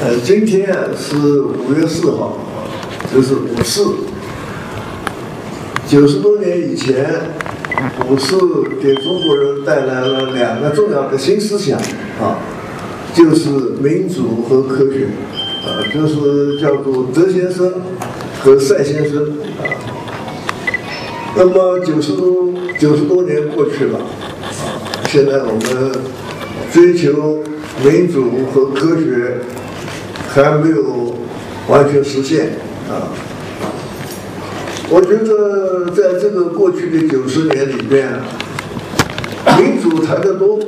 呃，今天是五月四号，就是五四。九十多年以前，五四给中国人带来了两个重要的新思想啊，就是民主和科学，啊，就是叫做德先生和赛先生啊。那么九十多九十多年过去了，现在我们追求民主和科学。还没有完全实现啊！我觉得在这个过去的九十年里边，民主谈得多，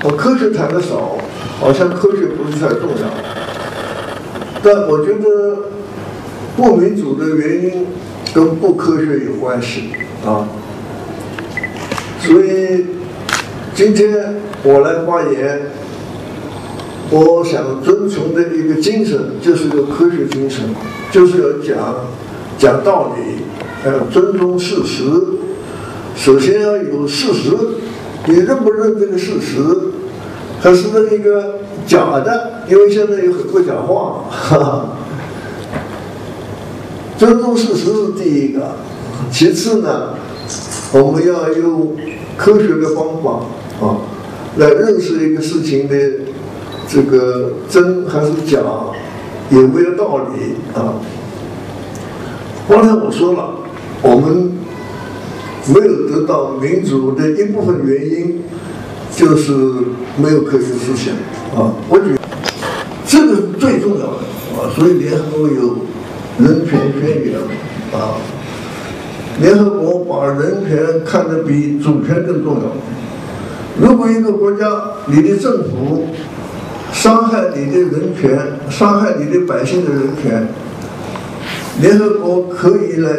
和，科学谈得少，好像科学不是太重要。但我觉得不民主的原因跟不科学有关系啊。所以今天我来发言。我想遵从的一个精神，就是一个科学精神，就是要讲讲道理，呃，尊重事实。首先要有事实，你认不认这个事实？还是那一个假的？因为现在有很多假话。哈哈。尊重事实是第一个，其次呢，我们要用科学的方法啊，来认识一个事情的。这个真还是假，有没有道理啊？刚才我说了，我们没有得到民主的一部分原因，就是没有科学思想啊。我觉得这个最重要的啊，所以联合国有人权宣言啊，联合国把人权看得比主权更重要。如果一个国家你的政府，伤害你的人权，伤害你的百姓的人权，联合国可以来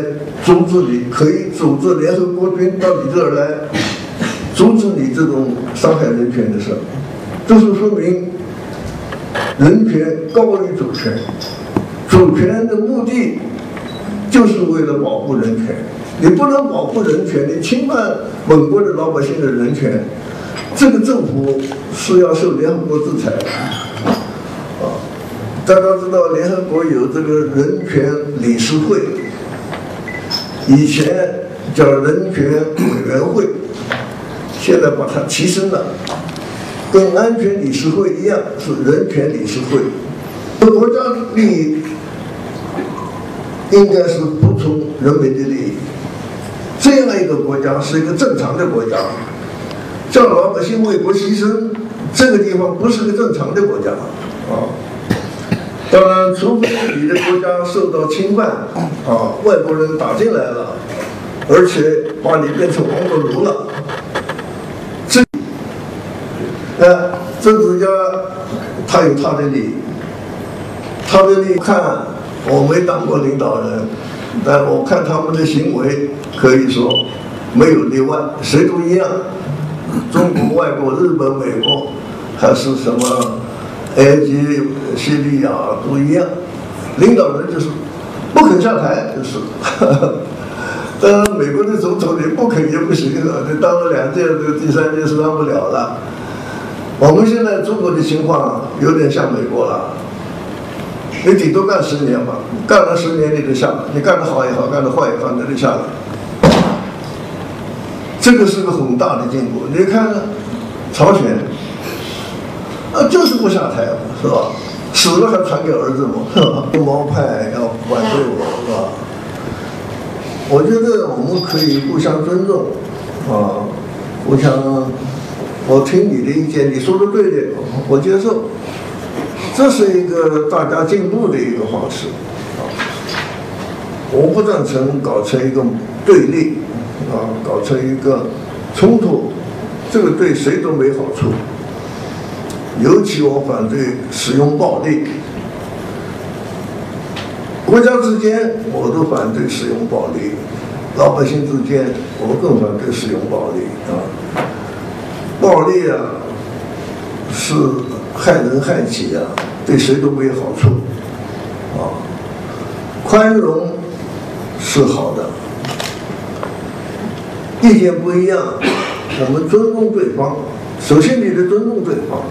阻止你，可以组织联合国军到你这儿来阻止你这种伤害人权的事儿。这是说明人权高于主权，主权的目的就是为了保护人权。你不能保护人权，你侵犯本国的老百姓的人权。这个政府是要受联合国制裁，啊，大家知道联合国有这个人权理事会，以前叫人权委员会，现在把它提升了，跟安全理事会一样是人权理事会。国家利益应该是服从人民的利益，这样一个国家是一个正常的国家。叫老百姓为国牺牲，这个地方不是个正常的国家啊！当然，除非你的国家受到侵犯啊，外国人打进来了，而且把你变成亡国奴了。这，呃，政治家他有他的理，他的理看我没当过领导人，但我看他们的行为可以说没有例外，谁都一样。中国、外国、日本、美国，还是什么埃及、叙利亚都一样，领导人就是不肯下台，就是。当然，美国的总统你不肯也不行啊，你当了两届，这个第三届是当不了了。我们现在中国的情况有点像美国了，你顶多干十年吧，干了十年你就下来，你干得好也好，干得坏也好，你就下来。这个是个很大的进步。你看，朝鲜，啊，就是不下台，是吧？死了还传给儿子嘛，是吧？毛派要反对我，是吧？我觉得我们可以互相尊重，啊，互相，我听你的意见，你说的对的，我接受。这是一个大家进步的一个方式，啊，我不赞成搞成一个对立。啊，搞成一个冲突，这个对谁都没好处。尤其我反对使用暴力，国家之间我都反对使用暴力，老百姓之间我更反对使用暴力啊！暴力啊，是害人害己啊，对谁都没有好处啊。宽容是好的。意见不一样，我们尊重对方。首先，你得尊重对方。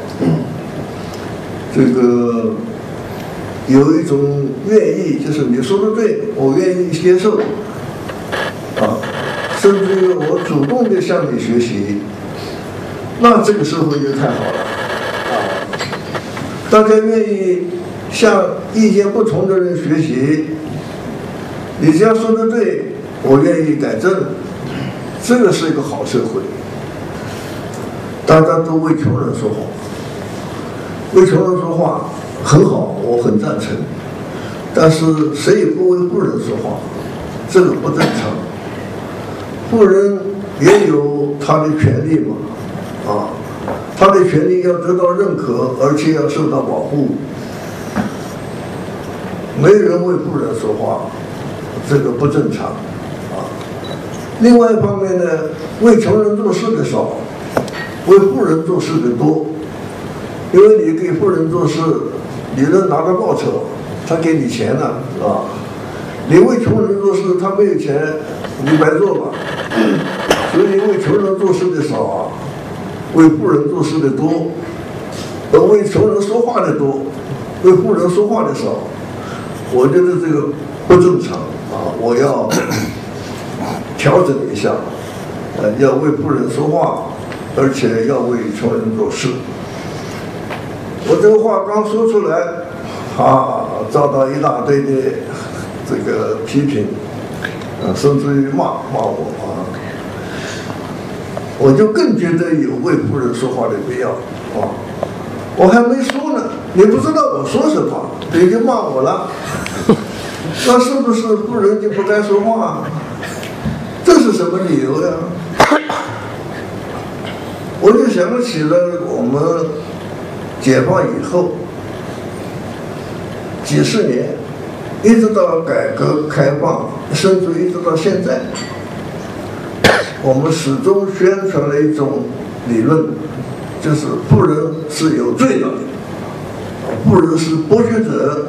这个有一种愿意，就是你说的对，我愿意接受。啊，甚至于我主动的向你学习，那这个社会就太好了。大家愿意向意见不同的人学习，你只要说的对，我愿意改正，这个是一个好社会。大家都为穷人说话，为穷人说话很好，我很赞成。但是谁也不为富人说话，这个不正常。富人也有他的权利嘛，他的权利要得到认可，而且要受到保护。没人为富人说话，这个不正常，啊。另外一方面呢，为穷人做事的少。为富人做事的多，因为你给富人做事，你能拿到报酬，他给你钱了，是吧？你为穷人做事，他没有钱，你白做了。所以为穷人做事的少啊，为富人做事的多，而为穷人说话的多，为富人说话的少。我觉得这个不正常啊！我要 调整一下，呃，要为富人说话。而且要为穷人做事。我这个话刚说出来，啊，遭到一大堆的这个批评，啊，甚至于骂骂我啊。我就更觉得有为夫人说话的必要啊。我还没说呢，你不知道我说什么，你就骂我了。那是不是夫人就不该说话？这是什么理由呀？我就想起了我们解放以后几十年，一直到改革开放，甚至一直到现在，我们始终宣传了一种理论，就是富人是有罪的，富人是剥削者，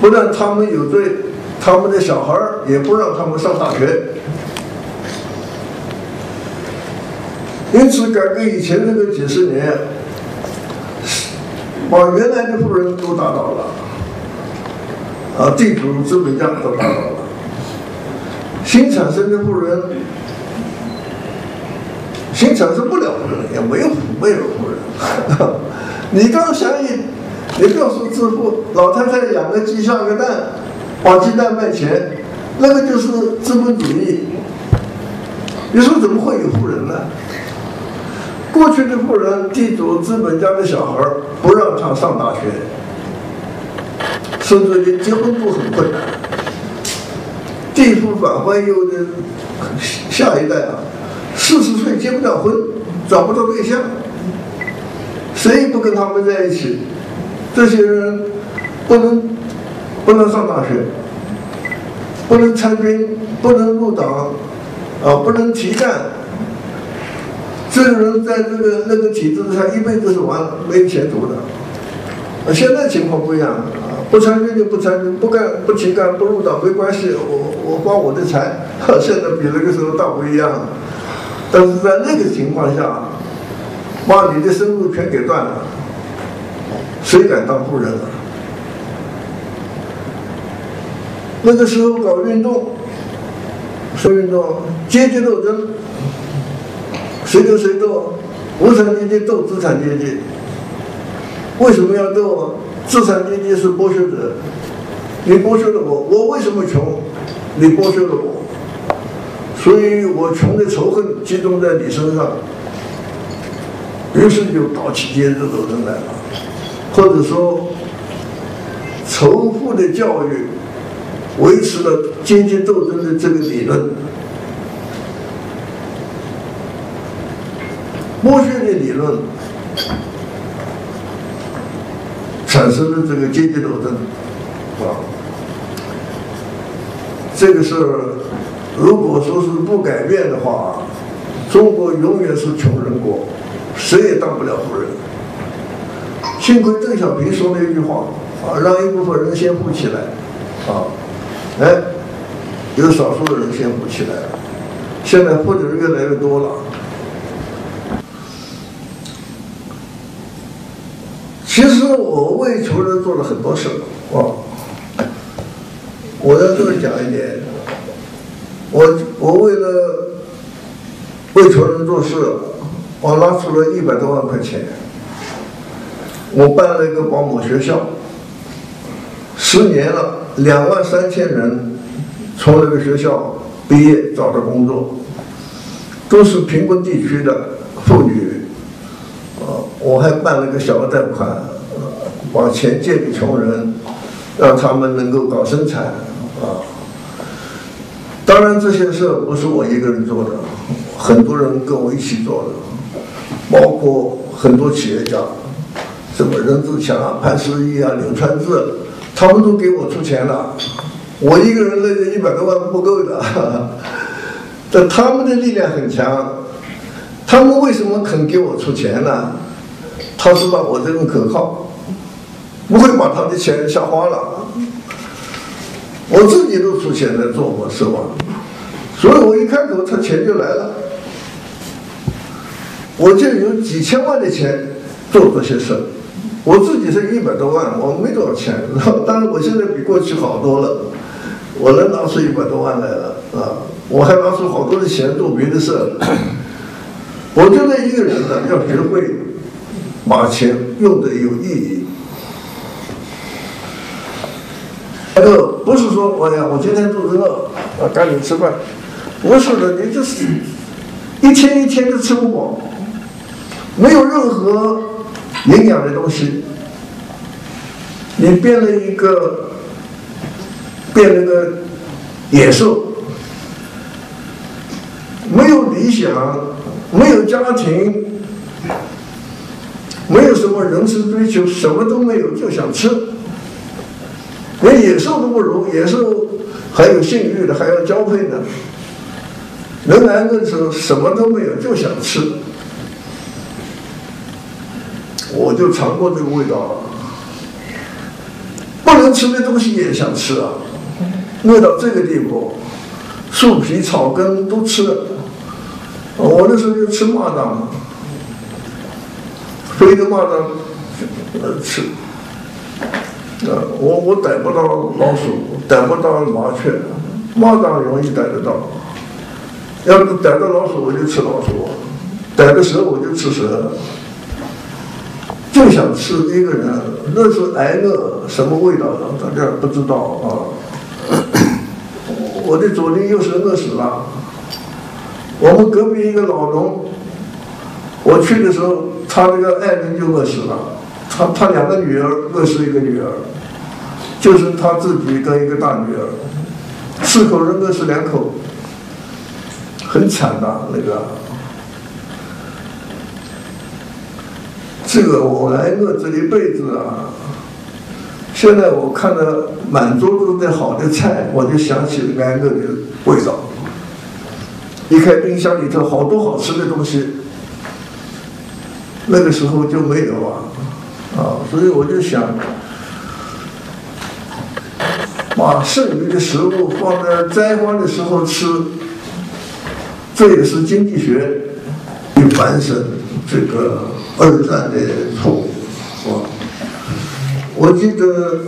不但他们有罪，他们的小孩也不让他们上大学。因此，改革以前那个几十年，把原来的富人都打倒了，啊，地主资本家都打倒了，新产生的富人，新产生不了富人，也没有没有富人。你刚想你，你不要说致富，老太太养个鸡下个蛋，把鸡蛋卖钱，那个就是资本主义。你说怎么会有富人呢？过去的富人、地主、资本家的小孩不让他上大学，甚至连结婚都很困难。地富反坏右的下一代啊，四十岁结不了婚，找不到对象，谁也不跟他们在一起。这些人不能不能上大学，不能参军，不能入党，啊，不能提干。这个人在这个那个体制下一辈子是完了，没前途的。啊，现在情况不一样啊，不参军就不参军，不干不提干不入党没关系，我我发我的财。现在比那个时候大不一样，但是在那个情况下，把你的生路全给断了，谁敢当富人啊？那个时候搞运动，说运动？阶级斗争。谁跟谁斗？无产阶级斗资产阶级。为什么要斗啊？资产阶级是剥削者，你剥削了我，我为什么穷？你剥削了我，所以我穷的仇恨集中在你身上，于是就导起阶级斗争来了，或者说仇富的教育维持了阶级斗争的这个理论。剥削的理论产生的这个阶级斗争，啊，这个事儿如果说是不改变的话，中国永远是穷人国，谁也当不了富人。幸亏邓小平说了一句话，啊，让一部分人先富起来，啊，哎，有少数的人先富起来了，现在富的人越来越多了。其实我为穷人做了很多事啊，我要多讲一点。我我为了为穷人做事，我拿出了一百多万块钱，我办了一个保姆学校，十年了，两万三千人从那个学校毕业找到工作，都是贫困地区的妇女。我还办了个小额贷款，把钱借给穷人，让他们能够搞生产，啊。当然这些事不是我一个人做的，很多人跟我一起做的，包括很多企业家，什么任志强啊、潘石屹啊、柳传志，他们都给我出钱了。我一个人那个一百多万不够的，但他们的力量很强。他们为什么肯给我出钱呢？他知道我这人可靠，不会把他的钱瞎花了。我自己都出钱来做我，是吧？所以我一开口，他钱就来了。我就有几千万的钱做这些事我自己才一百多万，我没多少钱，当然我现在比过去好多了，我能拿出一百多万来了啊！我还拿出好多的钱做别的事我觉得一个人呢，要学会。把钱用的有意义，那个不是说，哎呀，我今天肚子饿，我赶紧吃饭，不是的，你就是一天一天都吃不饱，没有任何营养的东西，你变了一个，变了个野兽，没有理想，没有家庭。没有什么人生追求，什么都没有，就想吃，连野兽都不如。野兽还有性欲的，还要交配呢。人来的时候什么都没有，就想吃。我就尝过这个味道了，不能吃的东西也想吃啊，饿到这个地步，树皮、草根都吃了。我那时候就吃蚂蚱嘛。飞的蚂蚱，呃吃，呃我我逮不到老鼠，逮不到麻雀，蚂蚱容易逮得到。要是逮到老鼠，我就吃老鼠；逮个蛇，我就吃蛇。就想吃一个人，那是挨饿，什么味道大家不知道啊。我的左邻右舍饿死了。我们隔壁一个老农，我去的时候。他那个爱人就饿死了，他他两个女儿饿死一个女儿，就是他自己跟一个大女儿，四口人饿死两口，很惨的那个。这个我挨饿这一辈子啊，现在我看到满桌子的好的菜，我就想起挨饿的味道。一开冰箱里头好多好吃的东西。那个时候就没有啊，啊，所以我就想，把剩余的食物放在灾荒的时候吃，这也是经济学与反省这个二战的错误。啊，我记得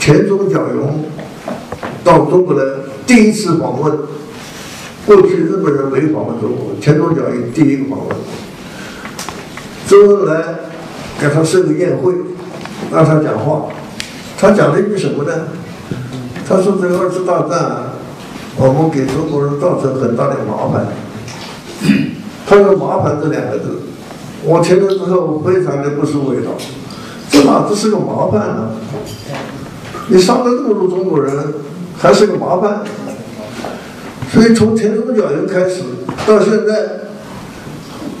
田中角荣到中国来第一次访问，过去日本人没访问中国，田中角荣第一个访问。周恩来给他设个宴会，让他讲话。他讲了一句什么呢？他说：“这二次大战，我们给中国人造成很大的麻烦。”他说“麻烦”这两个字，我听了之后非常的不是味道。这哪只是个麻烦呢？你杀了那么多中国人，还是个麻烦。所以从田中角荣开始到现在。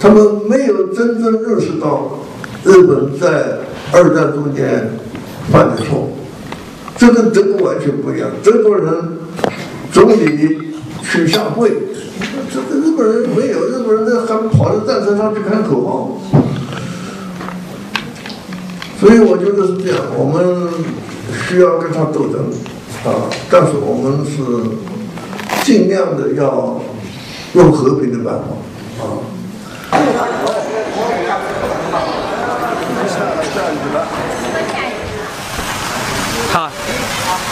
他们没有真正认识到日本在二战中间犯的错，这跟德国完全不一样。德国人总理去下跪，这个日本人没有，日本人在还跑到战车上去看口号。所以我觉得是这样，我们需要跟他斗争啊，但是我们是尽量的要用和平的办法啊。好。